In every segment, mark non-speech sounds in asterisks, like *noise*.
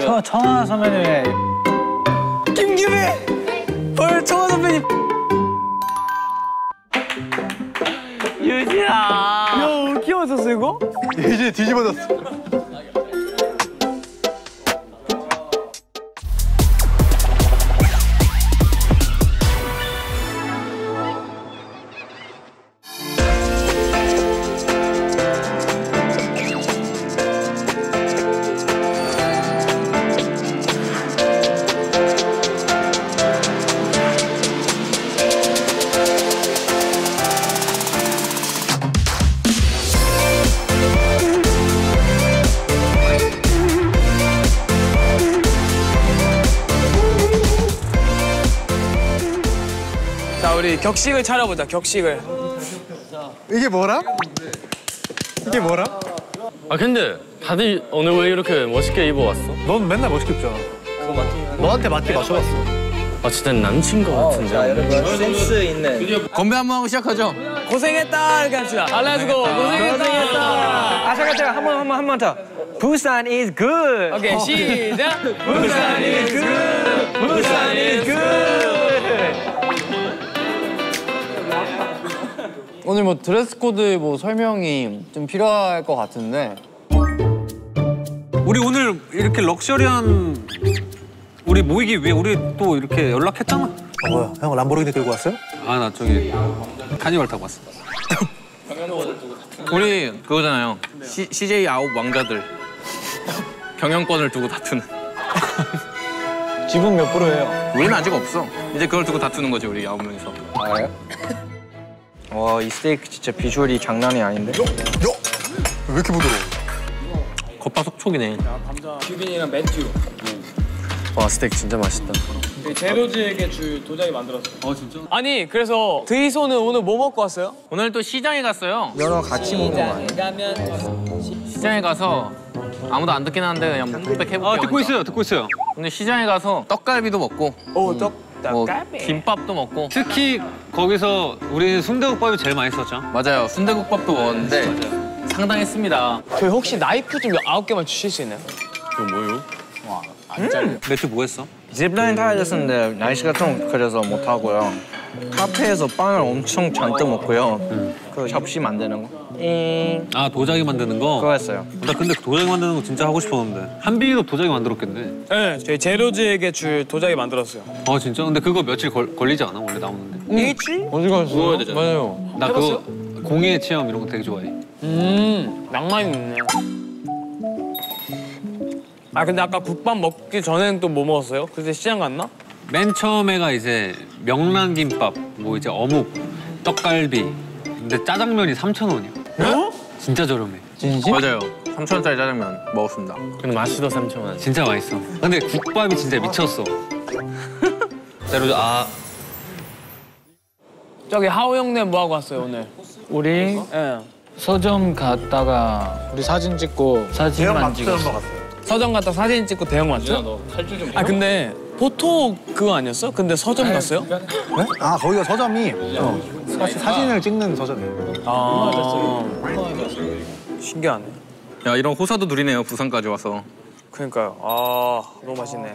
청, 청아 선배님의 김기배! 헐, 청아 선배님. 유진아. 야, 귀여웠었어, 이거? 이제 뒤집어졌어. 격식을 차려보자, 격식을. 이게 뭐라? 이게 뭐라? 아 근데 다들 오늘 왜 이렇게 멋있게 입어왔어? 넌 맨날 멋있게 입잖아. 너한테 맞게 맞춰봤어. 아 진짜 남친 거 같은데 센스 있는 건배 한 번 하고 시작하죠. 고생했다, 이렇게 합시다. 아, let's go. 고생했다. 아 잠깐 잠깐 한번 한번 한번 더 부산 is good 오케이, 시작. 부산 is good. 부산 is good. 오늘 뭐 드레스 코드 뭐 설명이 좀 필요할 것 같은데 우리 오늘 이렇게 럭셔리한 우리 모이기 위해 우리 또 이렇게 연락했잖아. 뭐야? 형 람보르기니 끌고 왔어요? 아 나 저기 카니발 타고 왔어. 우리 그거잖아요 C, CJ 아홉 왕자들 경영권을 두고 다투는 지분 몇 프로예요? 우리는 아직 없어 이제 그걸 두고 다투는 거지 우리 아홉 명이서 와 이 스테이크 진짜 비주얼이 장난이 아닌데 왜 이렇게 부드러워? 겉바속촉이네. 와 스테이크 진짜 맛있다 아니, 그래서 드이소는 오늘 뭐 먹고 왔어요? 오늘 또 시장에 갔어요 연어 같이 먹는 거 아니야? 시장에 가서 아무도 안 듣긴 하는데 그냥 묵백 해볼게요 아 듣고 있어요, 듣고 있어요. 근데 시장에 가서 떡갈비도 먹고 오, 떡, 뭐. 김밥도 먹고 특히 거기서 우리 순대국밥이 제일 맛있었죠. 맞아요 순대국밥도 먹었는데 상당했습니다 저희 혹시 나이프 좀 아홉 개만 주실 수 있나요? 매튜 뭐 했어? 짚라인 타야 됐었는데 날씨가 좀 그래서 못 하고요 카페에서 빵을 엄청 잔뜩 먹고요 그 접시 만드는 거 잉. 아 도자기 만드는 거. 그거 했어요 나 근데 그 도자기 만드는 거 진짜 하고 싶었는데 한빈이도 도자기 만들었겠네. 네, 저희 제로즈에게 줄 도자기 만들었어요. 아 진짜? 근데 그거 며칠 걸, 걸리지 않아 원래 나오는데? 일주일? 어디 갔어? 구워야 되잖아요. 맞아요 나 그거 공예 체험 이런 거 되게 좋아해. 음, 낭만 있네. 아, 근데 아까 국밥 먹기 전에는 또 뭐 먹었어요? 그때 시장 갔나? 맨 처음에가 이제 명란김밥, 뭐 이제 어묵, 떡갈비. 근데 짜장면이 3,000원이야. 어? 진짜 저렴해. 진심? 맞아요 3천원짜리 짜장면 먹었습니다 근데 맛이 더 3천 진짜 맛있어. 근데 국밥이 진짜 미쳤어. *laughs* 제로 아 저기 하우 형네 뭐 하고 왔어요, 오늘? 우리 예. 서점 갔다가 우리 사진 찍고 사진만 찍었어 서점 갔다 사진 찍고 대형 마트? 아, 근데 포토 그거 아니었어? 근데 서점 갔어요? 네? 아 거기가 서점이 어, 사실 사진을 찍는 서점이에요. 아, 신기하네. 야 이런 호사도 누리네요 부산까지 와서 그러니까요. 아, 너무 맛있네.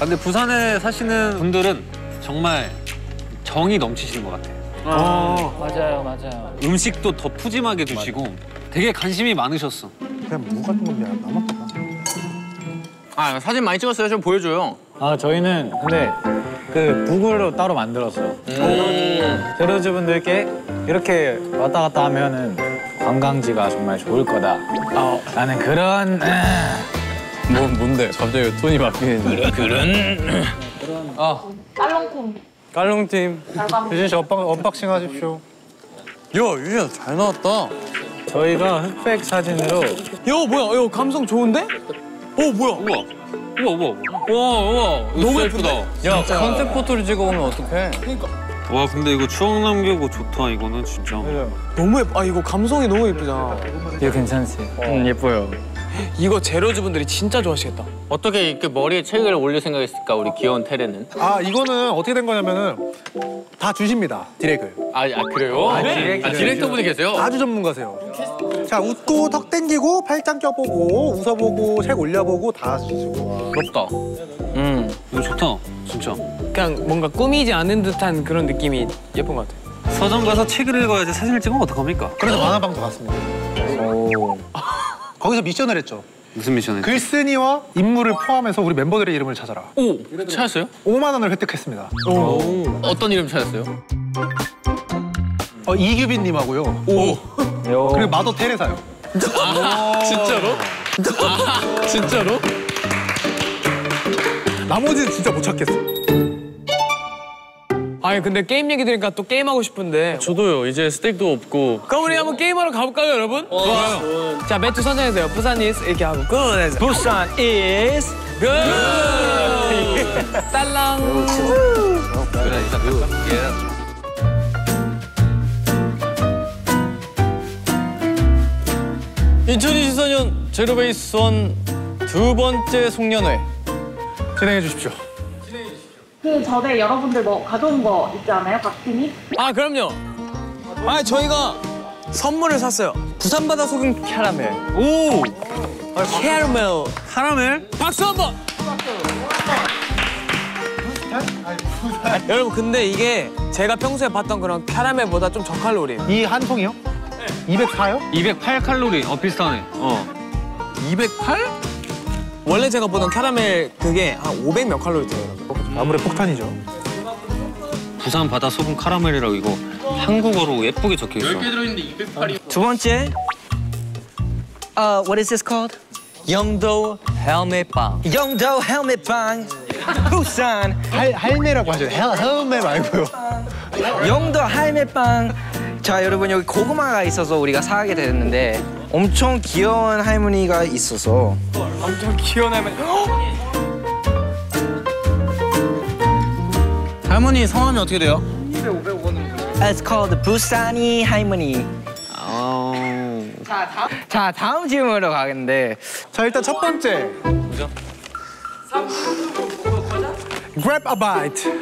아, 근데 부산에 사시는 분들은 정말 정이 넘치시는 것 같아. 맞아요 맞아요. 음식도 더 푸짐하게 주시고 되게 관심이 많으셨어. 그냥 무 같은 건데 남았구나. 아 사진 많이 찍었어요. 좀 보여줘요. 아 저희는 근데 그 book으로 따로 만들었어요. 제로즈 분들께 이렇게 왔다 갔다 하면은 관광지가 정말 좋을 거다. 아, 라는 그런 뭐 뭔데? 갑자기 톤이 바뀌는 깔롱팀. 유진 씨 unbox, unboxing 하십시오. 야 유진아 잘 나왔다 저희가 흑백 사진으로 요, 뭐야? 요, 감성 좋은데? 오, 뭐야? 우와, 우와, 우와, 우와, 우와. 너무 예쁘다. 야 concept photo를 찍어오면 어떡해 와, 근데 이거 추억 남기고 좋다. 이거는 진짜. 너무 예뻐. 아, 이거 감성이 너무 예쁘잖아. 이거 괜찮지? 음 예뻐요 이거 제로즈 분들이 진짜 좋아하시겠다. 어떻게 이렇게 머리에 책을 올릴 생각했을까 우리 귀여운 태래는? 아 이거는 어떻게 된 거냐면은 다 주십니다 direct을. 아, 아 그래요? 아, 디렉터 분이 계세요? 아주 전문가세요. 자 웃고 턱 당기고 팔짱 껴보고 웃어보고 책 올려보고 다 주시고. 부럽다. 음. 이거 좋다 진짜. 그냥 뭔가 꾸미지 않은 듯한 그런 느낌이 예쁜 것 같아. 서점 가서 책을 읽어야지 사진을 찍으면 어떡합니까? 그래서 만화방도 갔습니다. 거기서 미션을 했죠. 무슨 미션을? 글쓴이와 인물을 포함해서 우리 멤버들의 이름을 찾아라. 오, 찾았어요? 5만 원을 획득했습니다. 어떤 이름 찾았어요? 어, 이규빈님하고요. 오. 그리고 마더 테레사요. 진짜로? 아, 진짜로? 나머지는 진짜 못 찾겠어. 아니 근데 게임 얘기 들으니까 또 게임하고 싶은데 저도요. 이제 스택도 없고. 그럼 우리 한번 게임하러 가볼까요 여러분? 좋아요 자 매트 선정해주세요 부산 is 이렇게 하고 good 해서 부산 is good *laughs* 딸랑 예. 2024년 제로베이스 원두 번째 송년회. 진행해 주십시오. 그 전에 여러분들 뭐 가져온 거 있지 않아요? 각 팀이? 아 그럼요 아 저희가 선물을 샀어요 부산 바다 소금 캐러멜 오 아, 캐러멜 카라멜? 박수 한 번 아, *laughs* 여러분 근데 이게 제가 평소에 봤던 그런 캐러멜보다 좀 저칼로리예요 이 한 통이요? 204요? 208 칼로리. 어 비슷하네. 어. 208? 원래 제가 보던 캐러멜 그게 한 500 몇 칼로리 돼요 여러분 아무래도 폭탄이죠. 부산 바다 소금 카라멜이라고 이거 한국어로 예쁘게 적혀 있어. 두 번째. Uh, what is this called? 영도 헬매빵 영도 헬매빵. 부산 할 할매라고 하죠. 헬 헬매 말고요. 영도 할매빵. 자 여러분 여기 고구마가 있어서 우리가 사게 됐는데 엄청 귀여운 할머니가 있어서 엄청 귀여운 할머니 할머니 성함이 어떻게 돼요? It's called 부산이 할머니. 자 다음 질문으로 가겠는데 자 일단 첫 번째. Grab a bite.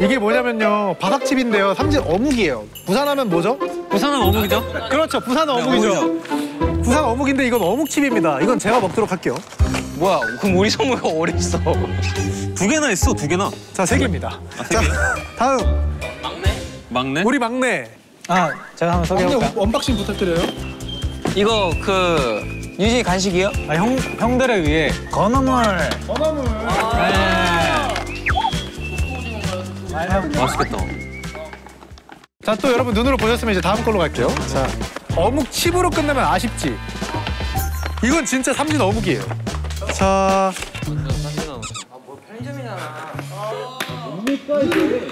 이게 뭐냐면요 바삭칩인데요 삼진 어묵이에요. 부산하면 뭐죠? 부산은 어묵이죠? 그렇죠 부산 어묵이죠. 부산 어묵인데 이건 어묵칩입니다. 이건 제가 먹도록 할게요. 뭐야 그럼 우리 선물가 어디 있어? 두 개나 있어 두 개나. 자 세 개입니다. 자 다음 막내? 우리 막내. 아 제가 한번 소개해볼까요? 막내 unboxing 부탁드려요. 이거 그 유지 간식이요? 아, 형, 형들을 위해 건어물 맛있겠다. 자 또 여러분 눈으로 보셨으면 이제 다음 걸로 갈게요. 자 어묵 칩으로 끝내면 아쉽지. 이건 진짜 삼진 어묵이에요. 자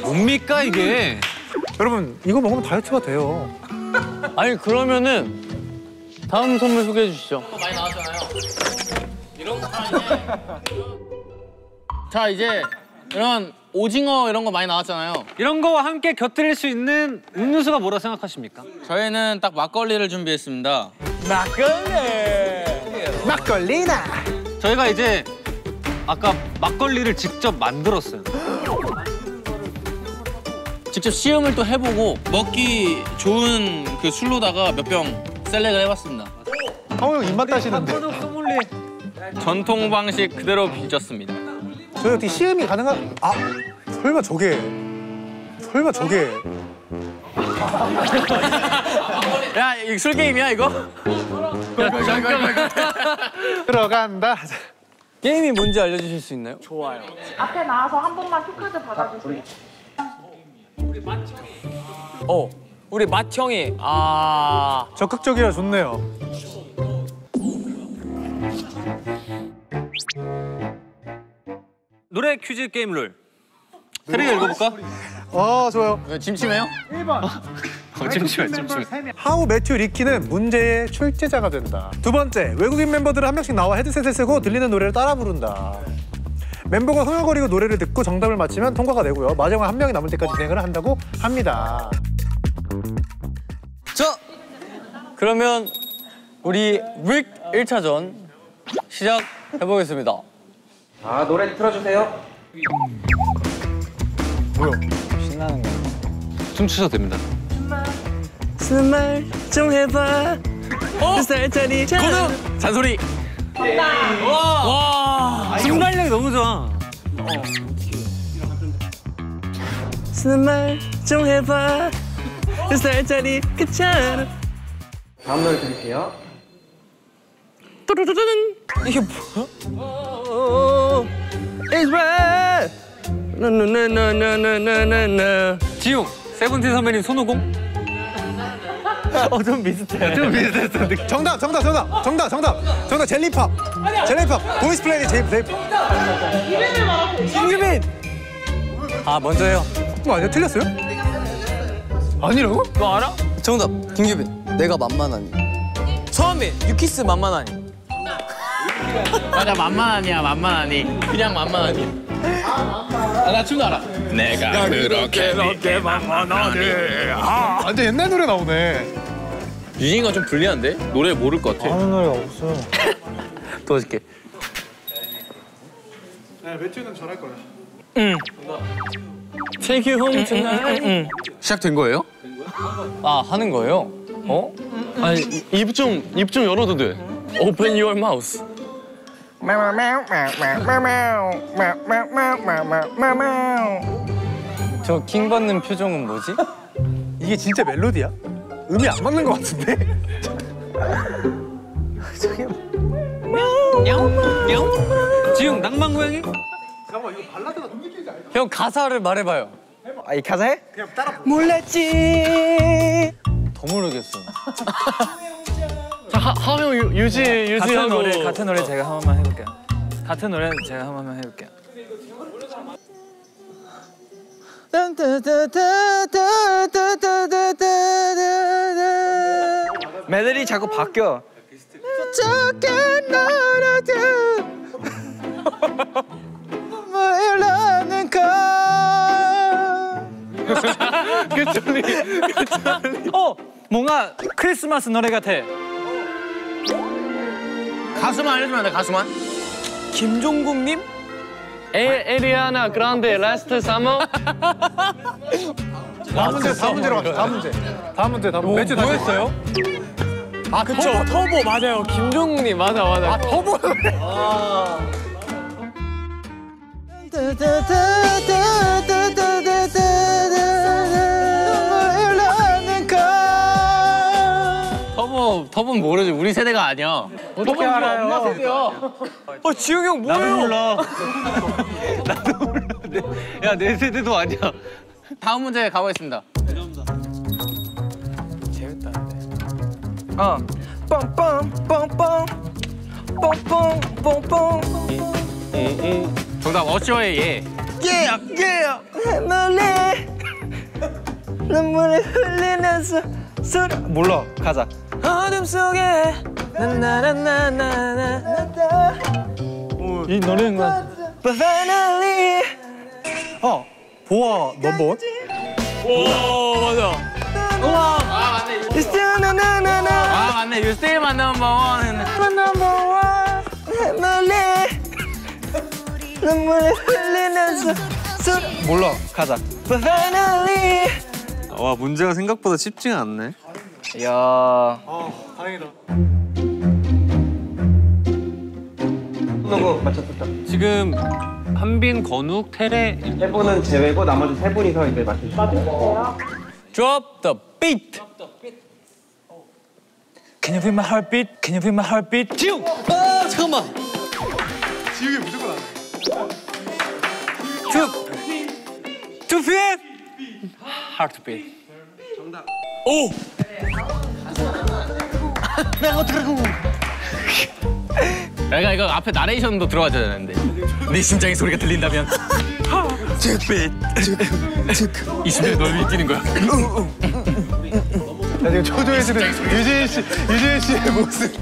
뭡니까 이게? 여러분 이거 먹으면 다이어트가 돼요. 아니 그러면은 다음 선물 소개해 주시죠. *laughs* 자 이제 이런 오징어 이런 거 많이 나왔잖아요. 이런 거와 함께 곁들일 수 있는 음료수가 뭐라 생각하십니까? 저희는 딱 막걸리를 준비했습니다. 막걸리나. 저희가 이제 아까 막걸리를 직접 만들었어요. 직접 시음을 또 해보고 먹기 좋은 그 술로다가 몇 병 셀렉을 해봤습니다. 형형 입맛 따시는데. 전통 방식 그대로 빚었습니다. 저희 어떻게 시음이 가능한? 아 설마 저게 설마 저게 *laughs* 야, 이거 술 게임이야 이거? 야, 잠깐만. *laughs* 들어간다. 게임이 뭔지 알려주실 수 있나요? 좋아요 앞에 나와서 한 번만 투카드 받아주세요. 어 우리 맏형이 아 적극적이라 좋네요. 노래 퀴즈 게임 룰. 테리가 읽어볼까? 아 좋아요. 어, 잠시만, 잠시만. 하우 매튜 리키는 문제의 출제자가 된다. 두 번째, 외국인 멤버들은 한 명씩 나와 헤드셋을 쓰고 들리는 노래를 따라 부른다. 멤버가 흥얼거리고 노래를 듣고 정답을 맞히면 통과가 되고요. 마지막 한 명이 남을 때까지 진행을 한다고 합니다. 자 그러면 우리 릭 1차전 시작해보겠습니다. 아 노래 틀어주세요. 신나는 거. 춤추셔도 됩니다. 무슨 말 좀 해봐. 어? 살짜리 고등 잔소리. 와. 와. 중간력이 너무 좋아. 쓰는 말 좀 해봐. 살짜리 괜찮아. 다음 노래 드릴게요. 뚜루루루 이게 뭐야? 이스라엘 나나나나나나나 지웅 세븐틴 선배님 손오공 *laughs* 어 좀 비슷해. 좀 비슷했어. *laughs* 정답 정답 정답 정답 정답 정답 젤리팝 젤리팝 보이스 플레이 제이 제이 김규빈. 아 먼저 해요. 뭐 아니야 틀렸어요? 아니라고? 너 알아? 정답 김규빈. 내가 만만하니. 서한빈 유키스 만만하니. 맞아 만만하니야 만만하니. 그냥 만만하니. 아 나 춤도 알아. 내가 그렇게 완전 옛날 노래 나오네 유진이가 좀 불리한데 노래 모를 것 같아. 아는 노래가 없어요. *laughs* 도와줄게. 네 매튜는 잘할 거야 Take you home tonight. 시작된 거예요? 아 하는 거예요? 어? 아니 입 좀 입 좀 열어도 돼. Open your mouth. 저 킹 받는 표정은 뭐지? 이게 진짜 멜로디야? 음이 안 맞는 것 같은데? 지용 낭만 고양이? 형 가사를 말해봐요. 아이 가사 해? 더 모르겠어. 자, 하, 하명 유- 유지 유지 같은 노래 같은 노래 제가 한 번만 해볼게요. 같은 노래 제가 한 번만 해볼게요. 멜로디 자꾸 바뀌어. *laughs* 어 뭔가 크리스마스 노래 같아. 가수만 알려주면 안 돼? 가수만? 김종국님? 에 아리아나 그란데 last summer? *laughs* 다음 문제 다음 문제로 갑시다 다음 문제 다음 문제 다음 문제 매튜 다시 뭐였어요? 아 그쵸 터보 맞아요 김종국님 맞아 맞아. 아 터보 터보 터보는 모르지 우리 세대가 아니야. 어떻게 알아요? 어 지웅이 형 뭐예요? 나도 몰라. *laughs* 야 내 세대도 아니야. 다음 문제 가보겠습니다. 어. 뻥뻥 뻥뻥 뻥뻥 뻥뻥. 정답 어쇼의 예. Yeah yeah. 눈물에 눈물에 흘리면서 소리. 몰라 가자. 어둠 속에 나나나나나나 이 노래는 But finally. 어 보아 넘버원 오 맞아 still na na na na. 아 맞네 유스테이만 넘버원 one. 눈물에 눈물에 흘리면서 소리. 몰라 가자. Finally. 와 문제가 생각보다 쉽지가 않네. 야. 아 다행이다 누구 맞췄었다. 지금 한빈, 건욱, 테레 세 분은 제외고 나머지 세 분이서 이제 맞추시죠. Drop the beat Can you feel my heartbeat? Can you feel my heartbeat? 지웅 아 잠깐만 지우개 무조건 안 돼. 2PM heartbeat 오 내가 이거 앞에 나레이션도 들어가줘야 되는데 네 심장의 소리가 들린다면 이 심장이 널 이기는 거야 야 지금 초조해지는 유진 씨 유진 씨의 모습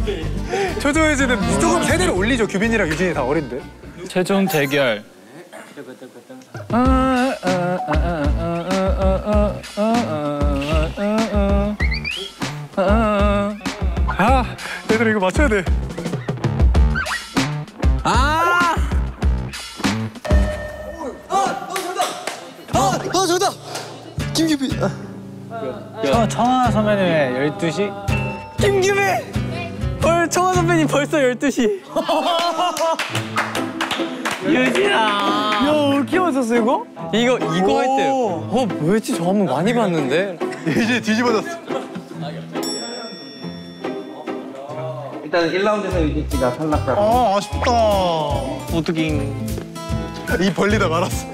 초조해지는 조금 세대를 올리죠 규빈이랑 유진이 다 어린데 최종 대결. 아 얘들 이거 맞춰야 돼 아! 청, 청아 선배님의 12시? 김규배! 벌 청아 선배님 벌써 12시. 유진아. *laughs* 야, 어떻게 맞췄어, 이거? 이거, 이거 할 때. 어, 뭐였지? 저 한번 많이 봤는데. 이제 뒤집어졌어. 일단 1라운드에서 유진 씨가 탈락하고 아 아쉽다. 어떻게. 이 벌리다 말았어.